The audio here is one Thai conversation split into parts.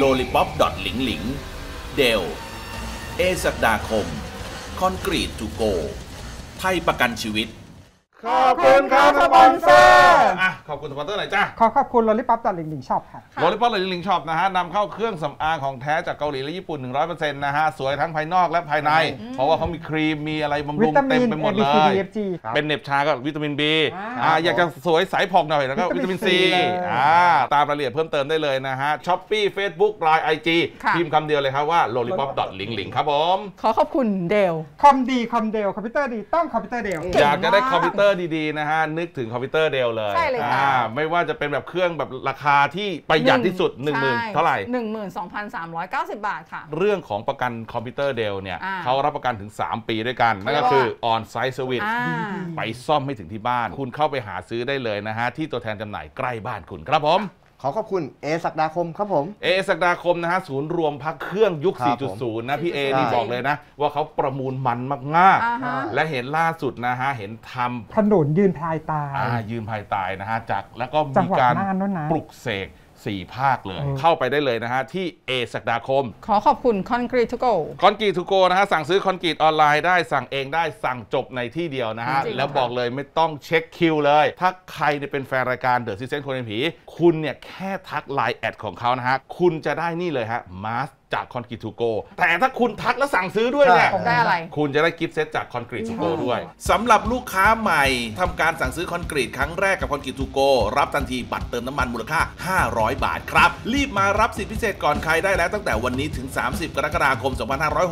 l o l i p o p หลิงหลิงเดลเอสักดาคม คอนกรีตทูโก ไทยประกันชีวิต ขอบคุณครับสปอนเซอร์อะขอบคุณสปอนเซอร์หน่อยจ้าขอขอบคุณลอลิปับตัดลิงลิงชอบค่ะโรลิปอลลิลิงช็อปนะฮะนำเข้าเครื่องสำอางของแท้จากเกาหลีและญี่ปุ่น 100%นะฮะ สวยทั้งภายนอกและภายใน เพราะว่าเขามีครีมมีอะไรบำวิรุงตาเต็มิมนไปหม A ด B เล C D ย F G เป็นเหน็บชาก็วิตามิน B อ่าอ่าอยากจะสวยใสผ่องหน่อยแล้วก็วิวิตาตามิมินน C ซีเลยอ่าตามรายละเอียดเพิ่มเติมได้เลยนะฮะ Shopee Facebook LINE IG ค่ะพิมพ์คำเดียวเลยครับว่า lollipop ling ling ครับผมขอขอบคุณ Dell คอมดีคอม Dell คอมพิวเตอร์ดีต้องคอมพิวเตอร์ Dell เก่งอยากจะได้มากคอมพิวเตอร์ดีๆนะฮะนึกถึงคอมพิวเตอร์ Dell เลยใช่เลยค่ะ อ่าไม่ว่าจะเป็นแบบเครื่องแบบราคาที่ประหยัดที่สุด 1 0,000 เท่าไหร่หนึ่งหมื่นสองพันสามร้อยเก้าสิบบาทค่ะ เรื่องของประกันคอมพิวเตอร์ Dell เนี่ยอ่า เขารับประกันถึง 3 ปีด้วยกัน นั่นก็เขาเรีคืยกว่า on site service อ่า ไปซ่อมให้ถึงที่บ้าน คุณเข้าไปหาซื้อได้เลยนะฮะ ที่ตัวแทนจำหน่ายใกล้บ้านคุณครับผม ขอขอบคุณเอศักดาคมครับผม เอศักดาคมนะฮะศูนย์รวมพักเครื่องยุค ครับผม4.0 นะพี่เอใช่นี่บอกเลยนะ ว่าเขาประมูลมันมาก อ่าฮะ ๆ และเห็นล่าสุดนะฮะ เห็นทำถนนยืนพลายตาย อ่ายืนภายใต้นะฮะจากแล้วก็จัมีงหวัดการน่านด้วยนะ ปลุกเสก สี่ภาคเลยเออเข้าไปได้เลยนะฮะ ที่เอศักดาคม ขอขอบคุณคอนกรีตทูโกConcrete To Go นะฮะ สั่งซื้อคอนกรีตออนไลน์ได้สั่งเองได้สั่งจบในที่เดียวนะฮะจริงแล้วค่ะบอกเลยไม่ต้องเช็คคิวเลย ถ้าใครเนี่ยเป็นแฟนรายการ The Sixth Sense คนเห็นผี คุณเนี่ยแค่ทัก LINE add ของเขานะฮะ คุณจะได้นี่เลยฮะมาส จาก Concrete To Go แต่ถ้าคุณทักแล้วสั่งซื้อด้วยเนี่ยใช่ได้อะไร คุณจะได้ gift set จาก Concrete To Go ด้วยสำหรับลูกค้าใหม่ทำการสั่งซื้อคอนกรีตครั้งแรกกับ Concrete To Go รับทันทีบัตรเติมน้ำมันมูลค่า 500 บาทครับ รีบมารับสิทธิพิเศษก่อนใครได้แล้วตั้งแต่วันนี้ถึง 30 กรกฎาคม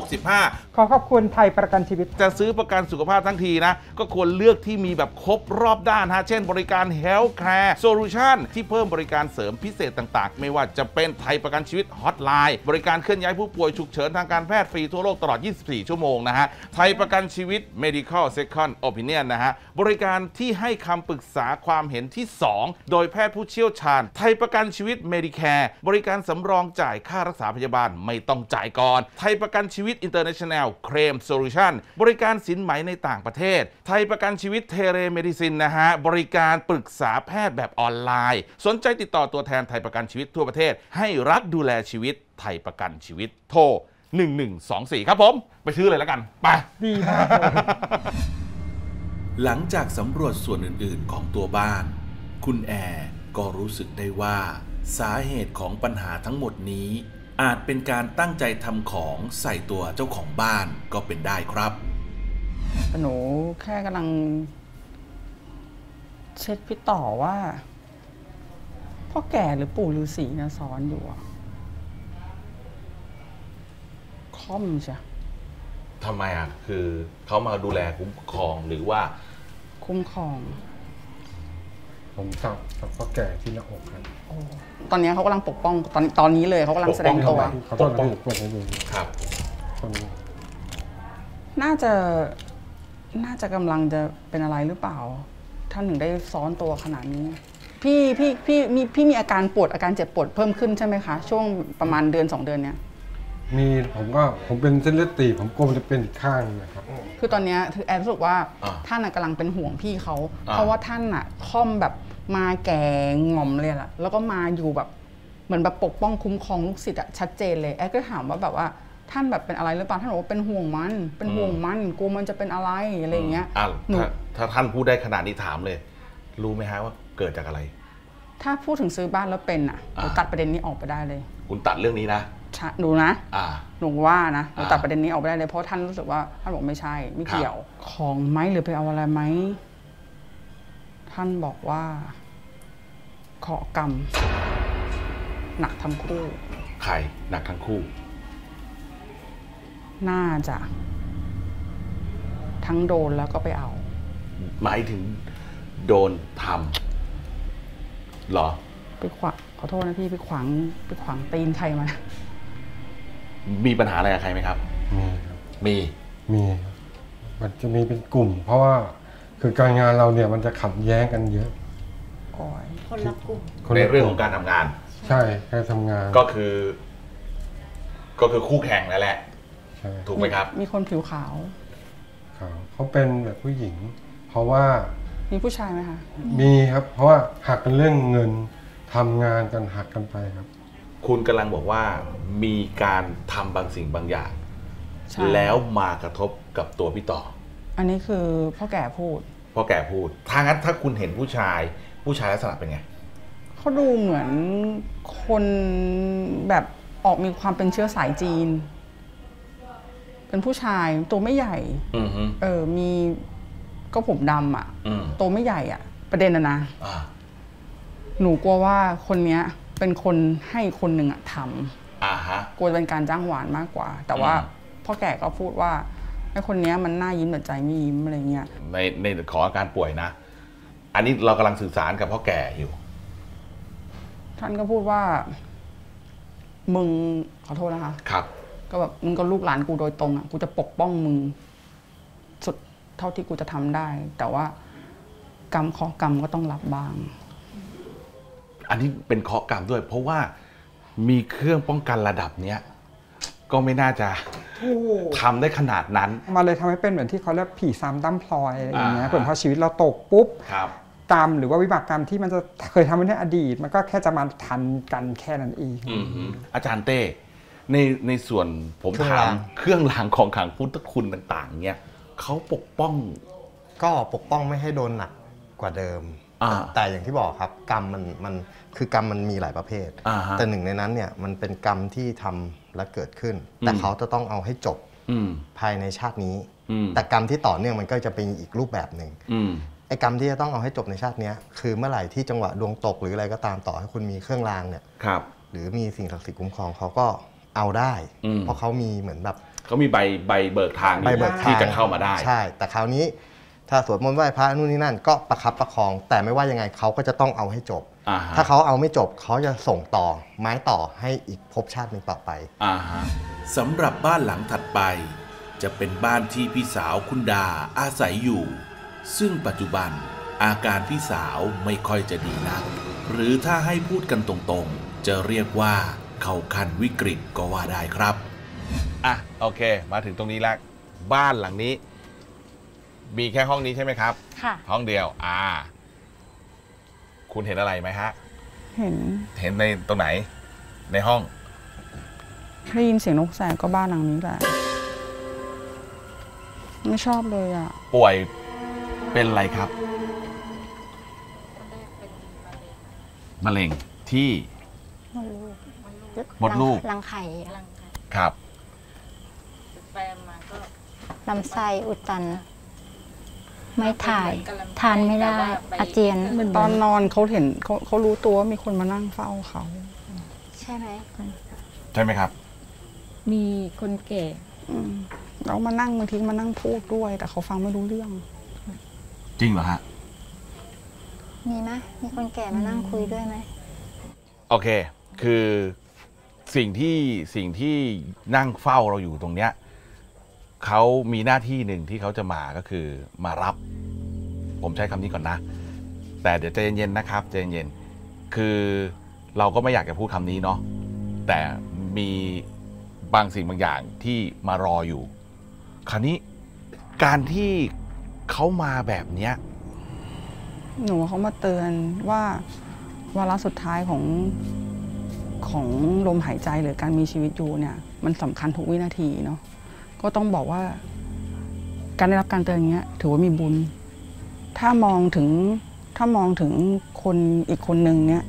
2565 ขอขอบคุณไทยประกันชีวิต จะซื้อประกันสุขภาพทั้งทีนะ ก็ควรเลือกที่มีแบบครบรอบด้านฮะเช่น บริการ Health Care Solution ที่เพิ่มบริการเสริมพิเศษต่าง ๆ ไม่ว่าจะเป็นไทยประกันชีวิตฮอตไลน์บริการเคลื่อนย้ายผู้ป่วยฉุกเฉินทางการแพทย์ฟรีทั่วโลกตลอด 24 ชั่วโมงนะฮะ ไทยประกันชีวิต Medical Second Opinion นะฮะ บริการที่ให้คำปรึกษาความเห็นที่ 2 โดยแพทย์ผู้เชี่ยวชาญ ไทยประกันชีวิต Medicare บริการสำรองจ่ายค่ารักษาพยาบาลไม่ต้องจ่ายก่อน ไทยประกันชีวิต International Claim Solution บริการสินไหมในต่างประเทศ ไทยประกันชีวิต telemedicine นะฮะ บริการปรึกษาแพทย์แบบออนไลน์ สนใจติดต่อตัวแทนไทยประกันชีวิตทั่วประเทศ ให้รักดูแลชีวิต ไทยประกันชีวิตโทร 1124 ครับผม ไปซื้อเลยแล้วกัน ไป ดีมากเลยหลังจากสำรวจส่วนอื่น ๆ ของตัวบ้าน คุณแอร์ก็รู้สึกได้ว่า สาเหตุของปัญหาทั้งหมดนี้ อาจเป็นการตั้งใจทำของใส่ตัวเจ้าของบ้านก็เป็นได้ครับ หนูแค่กำลัง เช็ดพี่ต่อว่าพ่อแก่หรือปู่ฤาษีนะซ้อนอยู่อะ ค่อมใช่ทำไมอะ คือเขามาดูแลคุ้มครองหรือว่าคุ้มครอง ผมจับจับพ่อแก่ที่หน้าอกครับตอนนี้เขากำลังปกป้องตอนตอนนี้เลยเขากำลังแสดงตัว เขาต้องให้ปกให้ดูครับคนน่าจะน่าจะกำลังจะเป็นอะไรหรือเปล่า ท่านถึงได้ซ้อนตัวขนาดนี้ พี่พี่พี่มีพี่มีอาการปวดอาการเจ็บปวดเพิ่มขึ้นใช่ไหมคะ ช่วงประมาณเดือนสองเดือนเนี้ย มีผมก็ผมเป็นเส้นเลือดตีบผมกลัวมันจะเป็นอีกข้างนะครับ คือตอนเนี้ยคือแอนรู้สึกว่าอ่าท่านน่ะกำลังเป็นห่วงพี่เขา อ่า เพราะว่าท่านน่ะค่อมแบบมาแก่งอมเลยล่ะ แล้วก็มาอยู่แบบเหมือนแบบปกป้องคุ้มครองลูกศิษย์อะชัดเจนเลยแอนก็ถามว่าแบบว่าท่านแบบเป็นอะไรหรือเปล่าท่านบอกว่าเป็นห่วงมัน เป็นห่วงมันกลัวมันจะเป็นอะไรอะไรอย่างเงี้ยอะหนู ถ้าถ้าท่านพูดได้ขนาดนี้ถามเลย รู้ไหมฮะว่าเกิดจากอะไร ถ้าพูดถึงซื้อบ้านแล้วเป็นอะหนูอ่าตัดประเด็นนี้ออกไปได้เลย คุณตัดเรื่องนี้นะใช่ หนูนะอ่า หนูว่านะหนูอ่าตัดประเด็นนี้ออกไปได้เลยเพราะท่านรู้สึกว่าท่านบอกไม่ใช่ ไม่เกี่ยว ของไหมหรือไปเอาอะไรไหมท่านบอกว่าเคราะห์กรรม หนักทั้งคู่ ใครหนักทั้งคู่ น่าจะ ทั้งโดนแล้วก็ไปเอา หมายถึงโดนทำเหรอ ไปขวางขอโทษนะพี่ไปขวางไปขวางตีนใครมา มีปัญหาอะไรกับใครไหมครับ มีครับมีมีครับมันจะมีเป็นกลุ่ม เพราะว่าคือการงานเราเนี่ยมันจะขัดแย้งกันเยอะโอ้ยคนในละเรื่องของการทำงาน ใช่การทำงานก็คือ ก็คือคู่แข่งนั่นแหละ ใช่ถูกไหมครับ มีคนผิวขาวเขาเขาเป็นแบบผู้หญิง เพราะว่ามีผู้ชายไหมคะ มีครับ เพราะว่าหักกันเรื่องเงินทำงานกันหักกันไปครับอ คุณกำลังบอกว่ามีการทำบางสิ่งบางอย่าง ใช่ แล้วมากระทบกับตัวพี่ต่ออันนี้คือพ่อแก่พูดเพราะแกพูดถ้างั้นถ้าคุณเห็นผู้ชาย ผู้ชายลักษณะเป็นไง เขาดูเหมือนคนแบบออกมีความเป็นเชื้อสายจีน เป็นผู้ชายตัวไม่ใหญ่ อือฮึเออมีก็ผมดำอะ อืมตัวไม่ใหญ่อะ ประเด็นนะนะ อ่าหนูกลัวว่าคนเนี้ย เป็นคนให้คนหนึ่งอะทอ่าฮะำกลัวจะเป็นการจ้างหวานมากกว่า แต่ว่าอืม พ่อแก่ก็พูดว่าไอ้คนเนี้ยมันหน้ายิ้มแต่ใจไม่ยิ้มอะไรเงี้ย ในในขออาการป่วยนะ อันนี้เรากำลังสื่อสารกับพ่อแก่อยู่ ท่านก็พูดว่า มึงขอโทษนะคะ ครับ ก็แบบมึงก็ลูกหลานกูโดยตรงอะกูจะปกป้องมึง สุดเท่าที่กูจะทำได้ แต่ว่ากรรมขอกรรมก็ต้องรับบ้าง อันนี้เป็นเคราะห์กรรมด้วย เพราะว่ามีเครื่องป้องกันระดับเนี้ยก็ไม่น่าจะทำได้ขนาดนั้นมันเลยทำให้เป็นเหมือนที่เขาเรียกผีซ้ำตั้มพลอยอะไรอย่างเงี้ยอ่าเหมือนพอชีวิตเราตกปุ๊บครับกรรมหรือว่าวิบากกรรมที่มันจะเคยทำไว้ในอดีต มันก็แค่จะมาทันกันแค่นั้นเองอือฮึอาจารย์เต้ในในส่วนผมเครื่องถามรางเครื่องรางของขลังพุทธคุณต่าง ๆ เนี้ยเขาปกป้อง ก็ปกป้องไม่ให้โดนหนักกว่าเดิมอ่า แต่อย่างที่บอกครับกรรมมันมันคือกรรมมันมีหลายประเภทอ่าฮะแต่หนึ่งในนั้นเนี่ยมันเป็นกรรมที่ทำและเกิดขึ้น แต่อืมเขาจะต้องเอาให้จบอืมภายในชาตินี้อืมแต่กรรมที่ต่อเนื่องมันก็จะเป็นอีกรูปแบบหนึ่งอืมไอ้กรรมที่จะต้องเอาให้จบในชาติเนี้ยคือเมื่อไหร่ที่จังหวะดวงตกหรืออะไรก็ตามต่อให้คุณมีเครื่องรางเนี่ยครับหรือมีสิ่งศักดิ์สิทธิ์คุ้มครองเขาก็เอาได้อืมเพราะเขามีเหมือนแบบเขามีใบใบเบิกทางอยู่ใบเบิกทางที่จะเข้ามาได้ ใช่ แต่คราวนี้ ถ้าสวดมนต์ไหว้พระนู่นนี่นั่นก็ประคับประคอง แต่ไม่ว่ายังไงเขาก็จะต้องเอาให้จบอ่าฮะถ้าเขาเอาไม่จบเขาจะส่งต่อไม้ต่อให้อีกภพชาติหนึ่งต่อไปอ่าฮะสำหรับบ้านหลังถัดไป จะเป็นบ้านที่พี่สาวคุณดาอาศัยอยู่ ซึ่งปัจจุบันอาการพี่สาวไม่ค่อยจะดีนัก หรือถ้าให้พูดกันตรงๆ จะเรียกว่าเข้าคันวิกฤตก็ว่าได้ครับ อะโอเค มาถึงตรงนี้แล้วบ้านหลังนี้ มีแค่ห้องนี้ใช่ไหมครับ ค่ะ ห้องเดียว อ่า คุณเห็นอะไรไหมฮะ เห็นเห็นในตรงไหน ในห้อง ได้ยินเสียงนกแสกก็บ้านหลังนี้แหละ ไม่ชอบเลยอะ ป่วยเป็นอะไรครับ มะเร็งที่ มดลูก รังไข่ครับลำไส้อุดตัน ไม่ถ่ายทานไม่ได้อาเจียนตอนนอนเขาเห็นเขาเขารู้ตัวว่ามีคนมานั่งเฝ้าเขาใช่ไหมใช่ไหมครับ มีคนแก่อืมแล้วมานั่งบางทีมานั่งพูดด้วย แต่เขาฟังไม่รู้เรื่อง จริงเหรอฮะมีไหมมีคนแก่มานั่งคุยด้วยไหมโอเค คือสิ่งที่สิ่งที่นั่งเฝ้าเราอยู่ตรงเนี้ย เขามีหน้าที่หนึ่งที่เขาจะมาก็คือมารับ ผมใช้คำนี้ก่อนนะ แต่เดี๋ยวใจเย็นๆนะครับใจเย็นๆคือเราก็ไม่อยากจะพูดคำนี้เนาะแต่มีบางสิ่งบางอย่างที่มารออยู่ คราวนี้การที่เขามาแบบเนี้ยหนูเขามาเตือนว่าวาระสุดท้ายของของลมหายใจหรือการมีชีวิตอยู่เนี่ย มันสำคัญทุกวินาทีเนาะ ก็ต้องบอกว่า การได้รับการเตือนอย่างเงี้ย ถือว่ามีบุญ ถ้ามองถึงถ้ามองถึงคนอีกคนนึงเนี่ย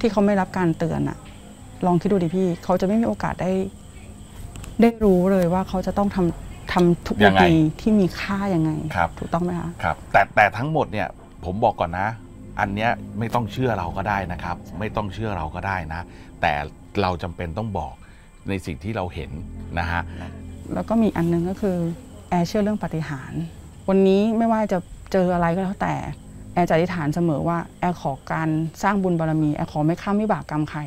ที่เขาไม่รับการเตือนอะลองคิดดูดิพี่ เขาจะไม่มีโอกาสได้ ได้รู้เลยว่าเขาจะต้องทำทำทุกยัวิงไงธีที่มีค่ายังไงครับถูกต้องไหมคะครับ แต่แต่ทั้งหมดเนี่ย ผมบอกก่อนนะ อันเนี้ยไม่ต้องเชื่อเราก็ได้นะครับ ไม่ต้องเชื่อเราก็ได้นะ แต่เราจำเป็นต้องบอกในสิ่งที่เราเห็นนะฮะ แล้วก็มีอันนึงก็คือแอร์เชื่อเรื่องปาฏิหาริย์ วันนี้ไม่ว่าจะเจออะไรก็แล้วแต่ แอร์จะอธิษฐานเสมอว่าแอร์ขอการสร้างบุญบารมี แอร์ขอไม่ข้ามวิบากกรรมใคร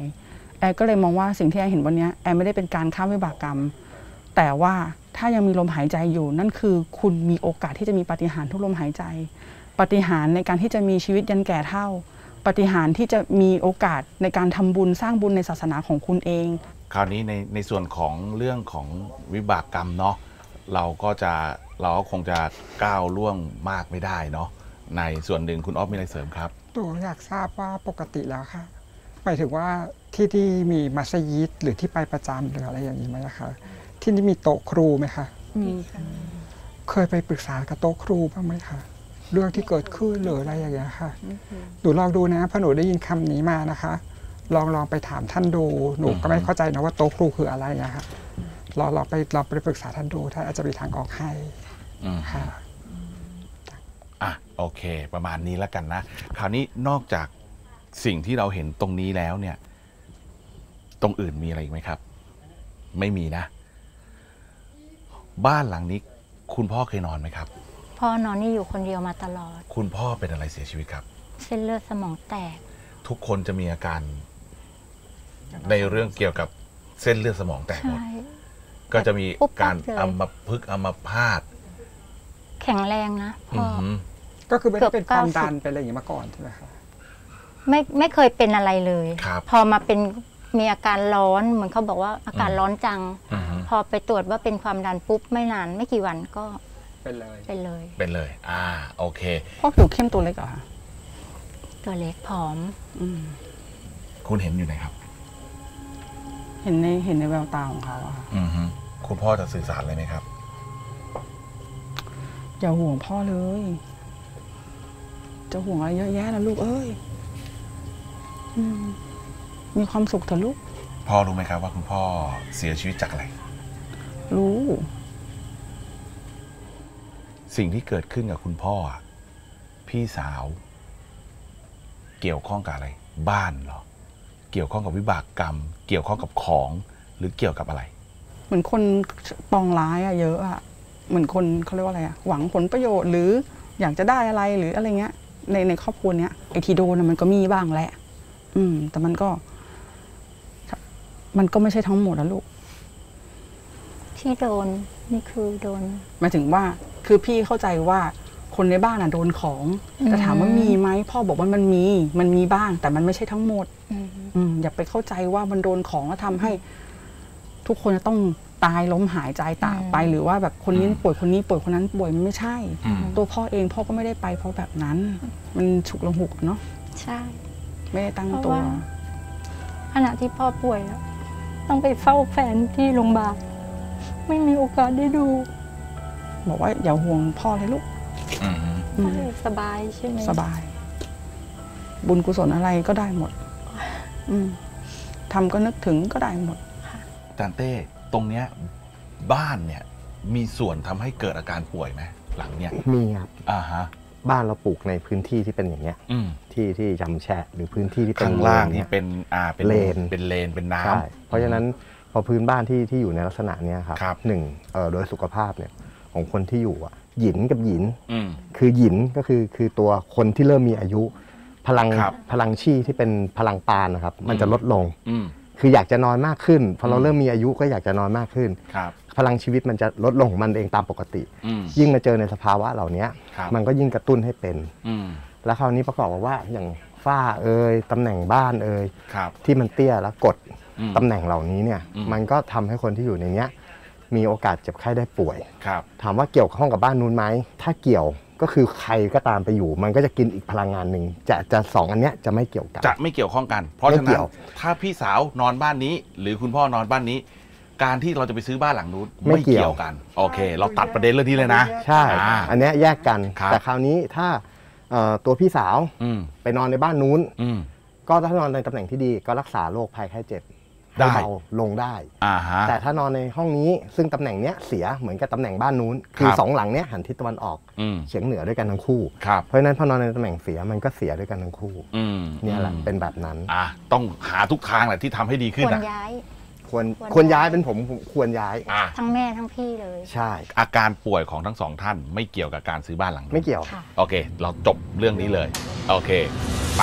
แอร์ก็เลยมองว่าสิ่งที่แอร์เห็นวันนี้แอร์ไม่ได้เป็นการข้ามวิบากกรรม แต่ว่าถ้ายังมีลมหายใจอยู่ นั่นคือคุณมีโอกาสที่จะมีปาฏิหาริย์ทุกลมหายใจ ปาฏิหาริย์ในการที่จะมีชีวิตยันแก่เฒ่า ปาฏิหาริย์ที่จะมีโอกาสในการทำบุญสร้างบุญในศาสนาของคุณเอง คราวนี้ในในส่วนของเรื่องของวิบากกรรมเนาะเราก็จะเราก็คงจะก้าวล่วงมากไม่ได้เนาะในส่วนหนึ่งคุณออฟมีอะไรเสริมครับตัวอยากทราบว่าปกติแล้วค่ะหมายถึงว่าที่ที่มีมัสยิดหรือที่ไปประจำหรืออะไรอย่างนี้ไหมคะที่นี่มีโต๊ะครูไหมคะมีเคยไปปรึกษากับโต๊ะครูบ้างไหมคะเรื่องที่เกิดขึ้นหรืออะไรอย่างเงี้ยค่ะหนูลองดูนะเพราะหนูได้ยินคำนี้มานะคะ ลองลองไปถามท่านดูหนูก็ไม่เข้าใจนะว่าโต๊ะครูคืออะไรอะค่ะลองลองไปลองไปปรึกษาท่านดูท่านอาจจะมีทางออกให้อืมค่ะอะโอเค ประมาณนี้แล้วกันนะ คราวนี้นอกจากสิ่งที่เราเห็นตรงนี้แล้วเนี่ย ตรงอื่นมีอะไรอีกไหมครับ ไม่มีนะ บ้านหลังนี้ คุณพ่อเคยนอนไหมครับ พ่อนอนนี่อยู่คนเดียวมาตลอด คุณพ่อเป็นอะไรเสียชีวิตครับ เส้นเลือดสมองแตก ทุกคนจะมีอาการ ในเรื่องเกี่ยวกับเส้นเลือดสมองแตกหมด ใช่ ก็จะมีปุ๊บปั๊บการเลยอัมพฤกษ์อัมพาตแข็งแรงนะพ่อือออหือก็คือไม่ได้เป็นเกืคอบวาม90 ดันเป็นอะไรอย่างนี้มาก่อนใช่ไหมคะไม่ไม่เคยเป็นอะไรเลย ครับ พอมาเป็นมีอาการร้อนเหมือนเขาบอกว่าอากาศร้อนจัง อือหือพอไปตรวจว่าเป็นความดันปุ๊บไม่นานไม่กี่วันก็เป็นเลย เป็นเลย เป็นเลย อ่า โอเค พ่อผิวเข้มตัวเล็กเหรอคะตัวเล็กผอม อืม คุณเห็นอยู่ไหนครับ เห็นในเห็นในแววตาของเขาอะค่ะอือหือคุณพ่อจะสื่อสารอะไรไหมครับ อย่าห่วงพ่อเลย จะห่วงอะไรเยอะแยะนะลูกเอ้ยอืมมีความสุขเถอะลูก พ่อรู้ไหมครับว่าคุณพ่อเสียชีวิตจากอะไร รู้ สิ่งที่เกิดขึ้นกับคุณพ่ออะพี่สาว เกี่ยวข้องกับอะไร บ้านเหรอ เกี่ยวข้องกับวิบากกรรม เกี่ยวข้องกับของหรือเกี่ยวกับอะไร เหมือนคนปองร้ายอะเยอะอะเหมือนคนเขาเรียกว่าอะไรอะหวังผลประโยชน์หรืออยากจะได้อะไรหรืออะไรเงี้ย ในในครอบครัวเนี้ยไอทีโดนอะมันก็มีบ้างแหละ อืม แต่มันก็ มันก็ไม่ใช่ทั้งหมดนะลูก ที่โดนนี่คือโดนหมายถึงว่า คือพี่เข้าใจว่า คนในบ้านอะโดนของอืมแต่ถามว่ามีไหมพ่อบอกว่ามันมีมันมีบ้าง แต่มันไม่ใช่ทั้งหมดอืมอืมอย่าไปเข้าใจว่ามันโดนของแล้วทำให้ ทุกคนจะต้องตายล้มหายใจตายไปหรือว่าแบบคนนี้ป่วยคนนี้ป่วยคนนั้นป่วยมันไม่ใช่อืมตัวพ่อเองพ่อก็ไม่ได้ไปเพราะแบบนั้น มันฉุกละหุกอะเนาะใช่ ไม่ได้ตั้งเพราะตัวว่าขณะที่พ่อป่วยแล้วต้องไปเฝ้าแฟนที่โรงพยาบาลไม่มีโอกาสได้ดู บอกว่าอย่าห่วงพ่อเลยลูก อือหืออืมสบายใช่ไหมสบาย บุญกุศลอะไรก็ได้หมด อืมทำก็นึกถึงก็ได้หมดอาจารย์เต้ตรงเนี้ยบ้านเนี่ย มีส่วนทำให้เกิดอาการป่วยไหมหลังเนี้ยมีครับอ่าฮะ บ้านเราปลูกในพื้นที่ที่เป็นอย่างเงี้ยอืมที่ที่ยำแฉะหรือพื้นที่ที่เป็นข้างล่างเนินี่ยเป็นอ่าเป็นเลนเป็นเลนเป็นน้ำใช่เพราะฉะนั้นพอพื้นบ้านที่ที่อยู่ในลักษณะเนี้ยครับครับ หนึ่งเอ่อโดยสุขภาพเนี่ยของคนที่อยู่อะ หยินกับหยินอืมคือหยินก็คือคือตัวคนที่เริ่มมีอายุ พลังครับพลังชีที่เป็นพลังปานนะครับ มันจะลดลงอืมคืออยากจะนอนมากขึ้นพอเราอืมเริ่มมีอายุก็อยากจะนอนมากขึ้นครับพลังชีวิตมันจะลดลงของมันเองตามปกติอืมยิ่งมาเจอในสภาวะเหล่านี้ครับมันก็ยิ่งกระตุ้นให้เป็นอืมแล้วคราวนี้ประกอบกับว่าอย่างฝ้าเอ่ยตำแหน่งบ้านเอ่ยครับที่มันเตี้ยแล้วกดอืมตำแหน่งเหล่านี้เนี่ยอืมมันก็ทำให้คนที่อยู่ในเนี้ย มีโอกาสเจ็บไข้ได้ป่วย ครับ ถามว่าเกี่ยวข้องกับบ้านนู้นไหม ถ้าเกี่ยวก็คือใครก็ตามไปอยู่ มันก็จะกินอีกพลังงานหนึ่งจะจะสองอันเนี้ยจะไม่เกี่ยวกัน จะไม่เกี่ยวข้องกัน เพราะไม่ฉะเกี่นั้นยว ถ้าพี่สาวนอนบ้านนี้ หรือคุณพ่อนอนบ้านนี้ การที่เราจะไปซื้อบ้านหลังนู้นไม่เกี่ยว กัน โอเค เราตัดประเด็นเรื่องนี้เลยนะ ใช่ อ่าอันเนี้ยแยกกัน ครับ แต่คราวนี้ถ้าเอ่อตัวพี่สาวอืมไปนอนในบ้านนู้น อืมก็ถ้านอนในตำแหน่งที่ดีก็รักษาโรคภัยไข้เจ็บได้ ให้เบาลงได้อ่าฮะแต่ถ้านอนในห้องนี้ซึ่งตำแหน่งเนี้ยเสียเหมือนกับตำแหน่งบ้านนู้น คือครับสองหลังเนี้ยหันทิศตะวันออกอืมเฉียงเหนือด้วยกันทั้งคู่ครับเพราะฉะนั้นพอนอนในตำแหน่งเสียมันก็เสียด้วยกันทั้งคู่อืมเนี่ยแหละอืมเป็นแบบนั้นอะต้องหาทุกทางแหละที่ทำให้ดีคขึ้นวรอะย้ายควรควรควรย้ายเป็นผมผมควรย้ายอะทั้งแม่ทั้งพี่เลยใช่ อาการป่วยของทั้งสองท่านไม่เกี่ยวกับการซื้อบ้านหลังนู้นไม่เกี่ยวค่ะโอเค เราจบเรื่องนี้เลย โอเคไป